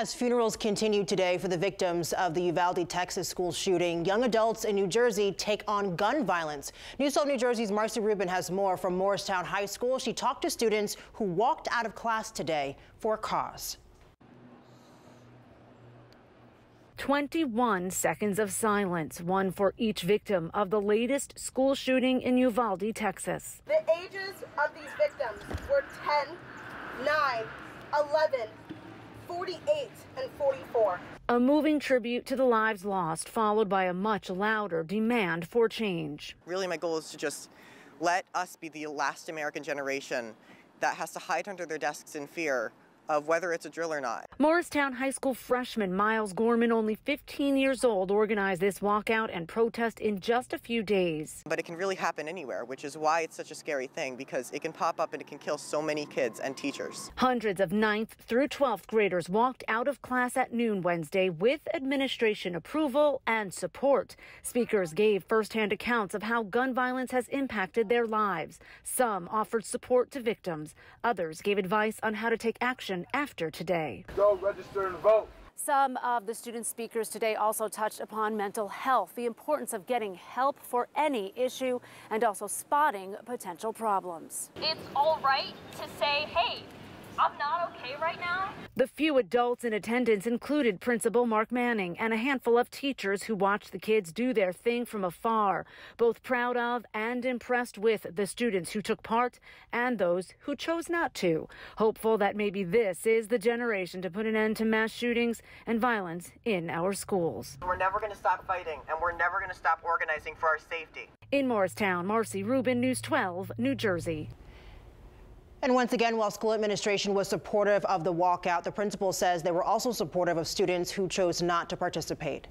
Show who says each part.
Speaker 1: As funerals continue today for the victims of the Uvalde, Texas school shooting, young adults in New Jersey take on gun violence. News 12 New Jersey's Marcy Rubin has more from Morristown High School. She talked to students who walked out of class today for a cause.
Speaker 2: 21 seconds of silence, one for each victim of the latest school shooting in Uvalde, Texas.
Speaker 3: The ages of these victims were 10, 9, 11, 48 and 44.
Speaker 2: A moving tribute to the lives lost, followed by a much louder demand for change.
Speaker 4: Really, my goal is to just let us be the last American generation that has to hide under their desks in fear of whether it's a drill or not.
Speaker 2: Morristown High School freshman Miles Gorman, only 15 years old, organized this walkout and protest in just a few days.
Speaker 4: But it can really happen anywhere, which is why it's such a scary thing because it can pop up and it can kill so many kids and teachers.
Speaker 2: Hundreds of 9th through 12th graders walked out of class at noon Wednesday with administration approval and support. Speakers gave firsthand accounts of how gun violence has impacted their lives. Some offered support to victims, others gave advice on how to take action after today.
Speaker 5: Go register and vote.
Speaker 2: Some of the student speakers today also touched upon mental health, the importance of getting help for any issue, and also spotting potential problems.
Speaker 6: It's all right to say, hey, I'm not okay right now.
Speaker 2: The few adults in attendance included Principal Mark Manning and a handful of teachers who watched the kids do their thing from afar, both proud of and impressed with the students who took part and those who chose not to. Hopeful that maybe this is the generation to put an end to mass shootings and violence in our schools.
Speaker 4: We're never going to stop fighting and we're never going to stop organizing for our safety.
Speaker 2: In Morristown, Marcy Rubin, News 12, New Jersey.
Speaker 1: And once again, while school administration was supportive of the walkout, the principal says they were also supportive of students who chose not to participate.